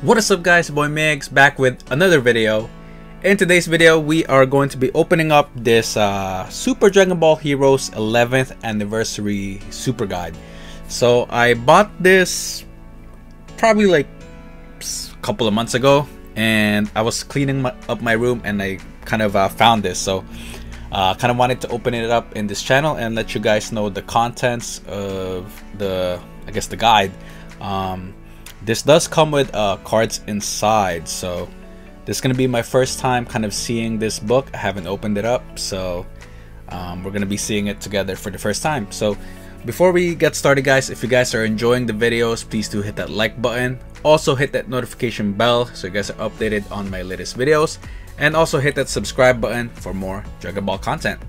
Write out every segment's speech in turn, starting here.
What is up guys, boy Migs back with another video. In today's video, we are going to be opening up this uh, Super Dragon Ball Heroes 11th Anniversary Super Guide. So I bought this probably like a couple of months ago and I was cleaning my, up my room and I kind of uh, found this. So uh, kind of wanted to open it up in this channel and let you guys know the contents of the, I guess the guide. Um, this does come with uh, cards inside, so this is going to be my first time kind of seeing this book. I haven't opened it up, so um, we're going to be seeing it together for the first time. So before we get started guys, if you guys are enjoying the videos, please do hit that like button. Also hit that notification bell so you guys are updated on my latest videos. And also hit that subscribe button for more Dragon Ball content.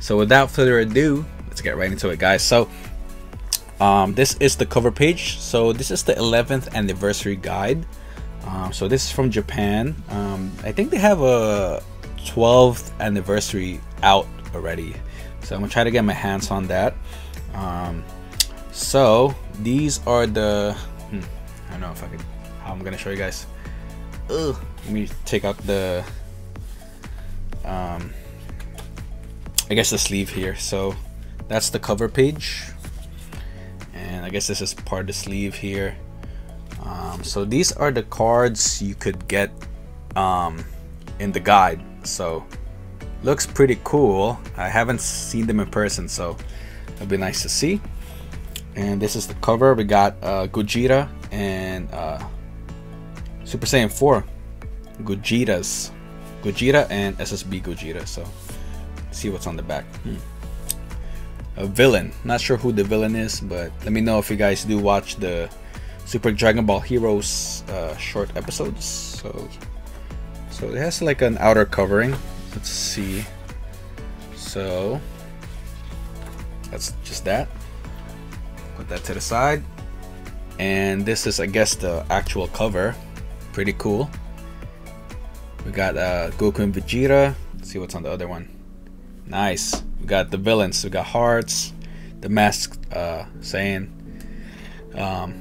So without further ado, let's get right into it guys. So um, this is the cover page. So this is the 11th anniversary guide. Um, so this is from Japan. Um, I think they have a 12th anniversary out already. So I'm gonna try to get my hands on that. Um, so these are the. Hmm, I don't know if I can. How I'm gonna show you guys. Ugh, let me take out the. Um, I guess the sleeve here. So that's the cover page and I guess this is part of the sleeve here. Um, so these are the cards you could get um, in the guide. So looks pretty cool. I haven't seen them in person so it'll be nice to see. And this is the cover. We got uh, Gogeta and uh, Super Saiyan 4 Gogetas. Gogeta and SSB Gogeta so see what's on the back. Hmm a villain. Not sure who the villain is, but let me know if you guys do watch the Super Dragon Ball Heroes uh, short episodes. So, so it has like an outer covering. Let's see. So that's just that. Put that to the side. And this is, I guess, the actual cover. Pretty cool. We got uh, Goku and Vegeta. Let's see what's on the other one. Nice. We got the villains. We got Hearts, the mask uh, um,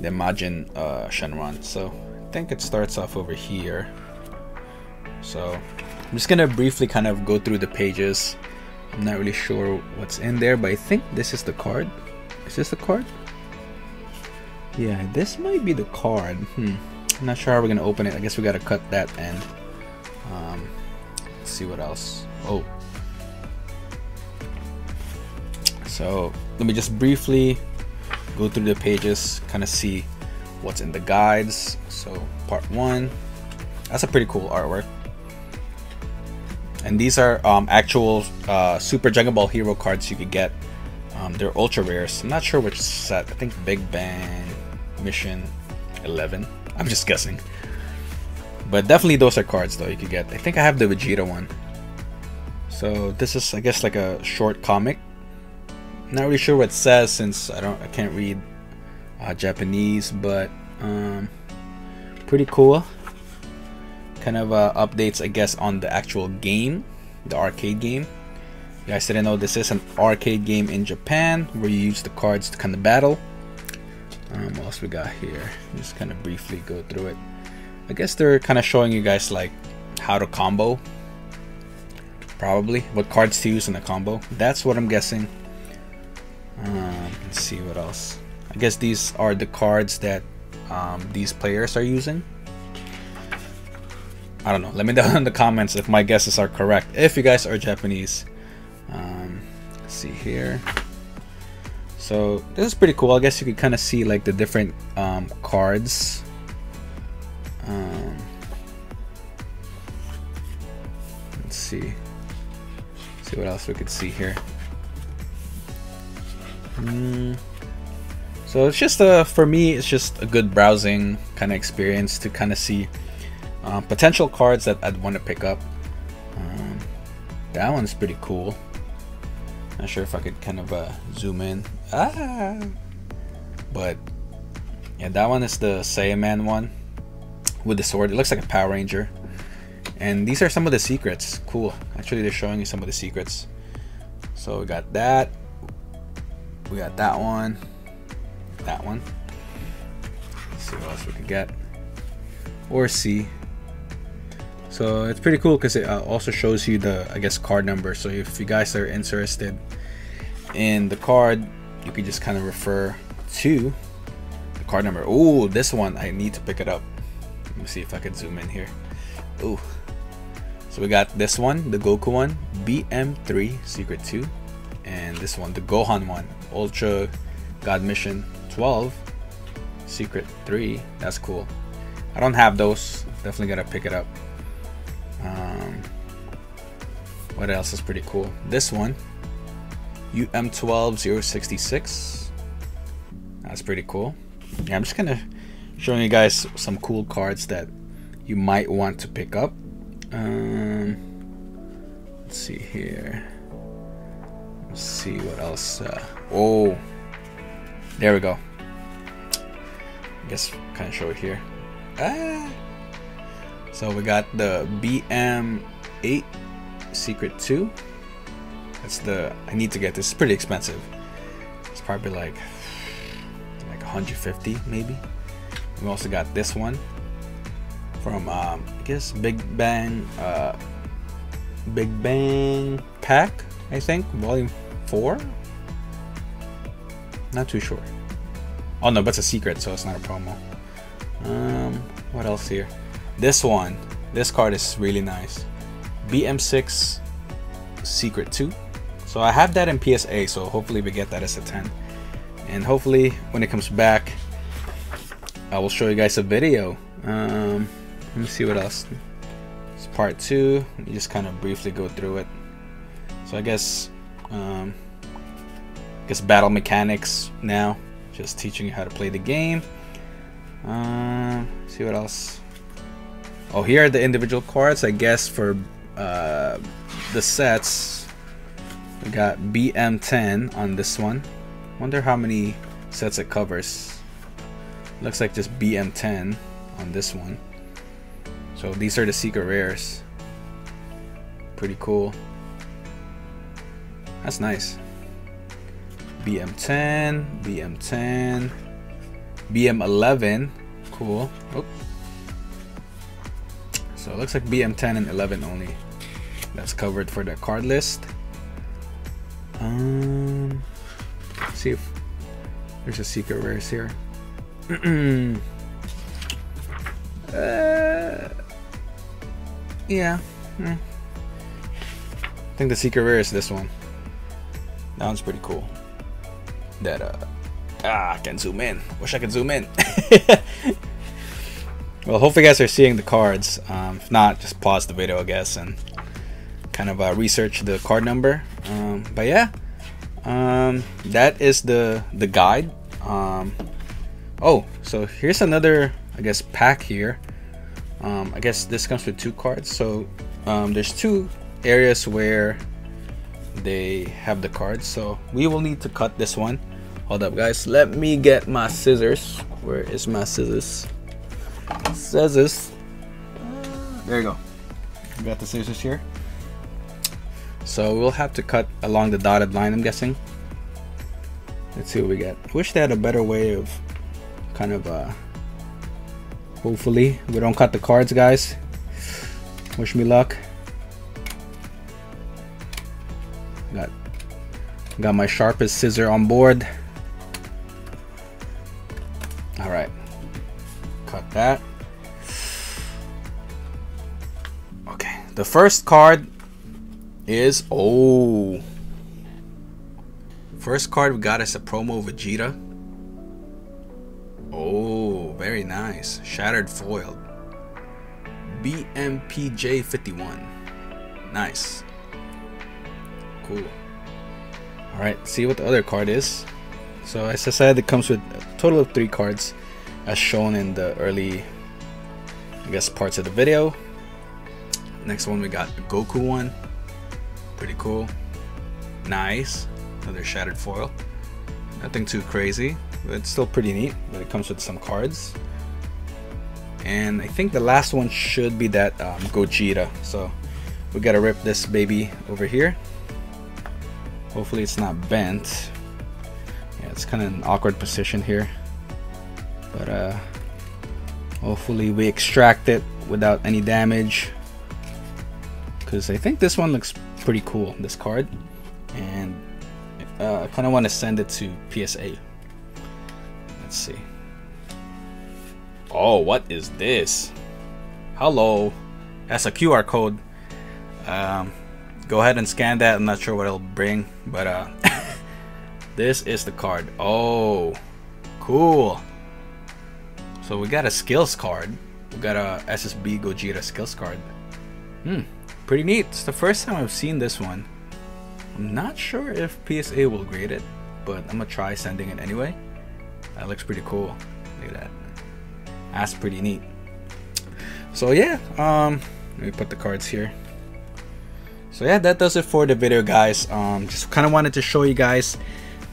the Majin uh, Shenron. So I think it starts off over here. So I'm just gonna briefly kind of go through the pages. I'm not really sure what's in there, but I think this is the card. Is this the card? Yeah, this might be the card. Hmm. I'm not sure how we're gonna open it. I guess we gotta cut that end. Um, let's see what else. Oh, So let me just briefly go through the pages, kind of see what's in the guides. So part one, that's a pretty cool artwork. And these are um, actual uh, Super Dragon Ball Hero cards you could get. Um, they're ultra rares. I'm not sure which set. I think Big Bang Mission 11. I'm just guessing. But definitely those are cards though you could get. I think I have the Vegeta one. So this is I guess like a short comic not really sure what it says since I don't I can't read uh, Japanese, but um, pretty cool. Kind of uh, updates, I guess, on the actual game, the arcade game. You guys didn't know this is an arcade game in Japan where you use the cards to kind of battle. Um, what else we got here? Just kind of briefly go through it. I guess they're kind of showing you guys like how to combo. Probably what cards to use in a combo. That's what I'm guessing. Um, let's see what else. I guess these are the cards that um, these players are using. I don't know. Let me know in the comments if my guesses are correct. If you guys are Japanese. Um, let's see here. So this is pretty cool. I guess you could kind of see like the different um, cards. Um, let's see. Let's see what else we could see here. Mm. So it's just a for me, it's just a good browsing kind of experience to kind of see uh, potential cards that I'd want to pick up. Um, that one's pretty cool. Not sure if I could kind of uh, zoom in. Ah, but yeah, that one is the Saiyaman one with the sword. It looks like a Power Ranger. And these are some of the secrets. Cool. Actually, they're showing you some of the secrets. So we got that. We got that one. That one. Let's see what else we can get. or C. So it's pretty cool because it uh, also shows you the, I guess, card number. So if you guys are interested in the card, you can just kind of refer to the card number. Oh, this one, I need to pick it up. Let me see if I can zoom in here. Ooh. So we got this one, the Goku one, BM3 Secret 2, and this one, the Gohan one, Ultra God Mission 12 Secret 3. That's cool. I don't have those. Definitely gotta pick it up. Um, what else is pretty cool? This one, UM12066. That's pretty cool. Yeah, I'm just gonna showing you guys some cool cards that you might want to pick up. Um, let's see here. Let's see what else. Uh, oh, there we go. I guess kind of show it here. Ah. So we got the BM8 Secret 2. That's the I need to get this. It's pretty expensive. It's probably like like 150 maybe. We also got this one from um, I guess Big Bang uh, Big Bang Pack I think volume 4 not too sure. Oh no but it's a secret so it's not a promo. Um what else here? This one this card is really nice. BM6 Secret 2 so I have that in PSA so hopefully we get that as a 10 and hopefully when it comes back I will show you guys a video. Um, let me see what else. It's part two. Let me just kind of briefly go through it so I guess um, I guess battle mechanics now. Just teaching you how to play the game. Uh, see what else. Oh here are the individual cards I guess for uh, the sets. We got BM10 on this one. Wonder how many sets it covers. Looks like just BM10 on this one. So these are the secret rares. Pretty cool. That's nice. BM10, BM10, BM11. Cool. Oh. So it looks like BM10 and 11 only. That's covered for the card list. Um, see if there's a secret rares here. uh, yeah. Hmm. I think the secret rare is this one. That one's pretty cool. That uh ah I can zoom in. Wish I could zoom in. well hopefully you guys are seeing the cards. Um, if not, just pause the video I guess and kind of uh, research the card number. Um, but yeah. Um, that is the the guide. Um, oh, so here's another I guess pack here um, I guess this comes with two cards so um, there's two areas where they have the cards. So we will need to cut this one. Hold up guys. Let me get my scissors. Where is my scissors? Scissors. There you go. We got the scissors here. So we'll have to cut along the dotted line I'm guessing. Let's see what we get. Wish they had a better way of kind of uh Hopefully we don't cut the cards, guys. Wish me luck. Got my sharpest scissor on board. All right, cut that. Okay, the first card is oh. First card we got is a promo Vegeta. Oh, very nice. Shattered foil. BMPJ51. Nice. Cool. Alright, see what the other card is. So as I said, it comes with a total of three cards as shown in the early, I guess, parts of the video. Next one, we got the Goku one. Pretty cool. Nice. Another shattered foil. Nothing too crazy. but It's still pretty neat, but it comes with some cards. And I think the last one should be that um, Gogeta. So we gotta rip this baby over here. Hopefully it's not bent. Yeah, it's kind of an awkward position here. But uh, hopefully we extract it without any damage. Because I think this one looks pretty cool this card. And uh, I kind of want to send it to PSA let's see. Oh what is this? Hello. That's a QR code. Um, go ahead and scan that I'm not sure what it'll bring but uh, this is the card oh cool so we got a skills card. We got a SSB Gogeta skills card. Hmm, pretty neat. It's the first time I've seen this one. I'm not sure if PSA will grade it, but I'm gonna try sending it anyway. That looks pretty cool. Look at that. That's pretty neat. So yeah, um, let me put the cards here. So yeah, that does it for the video, guys. Um, just kind of wanted to show you guys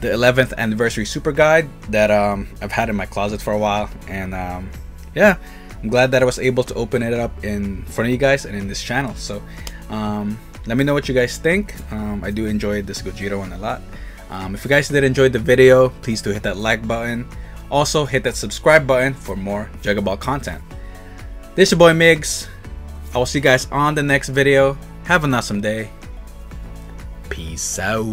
the 11th anniversary super guide that um, I've had in my closet for a while. And um, yeah I'm glad that I was able to open it up in front of you guys and in this channel. So um, let me know what you guys think. Um, I do enjoy this Gogeta one a lot. Um, if you guys did enjoy the video please do hit that like button. Also hit that subscribe button for more Dragon Ball content. This is your boy Migs. I will see you guys on the next video have an awesome day peace out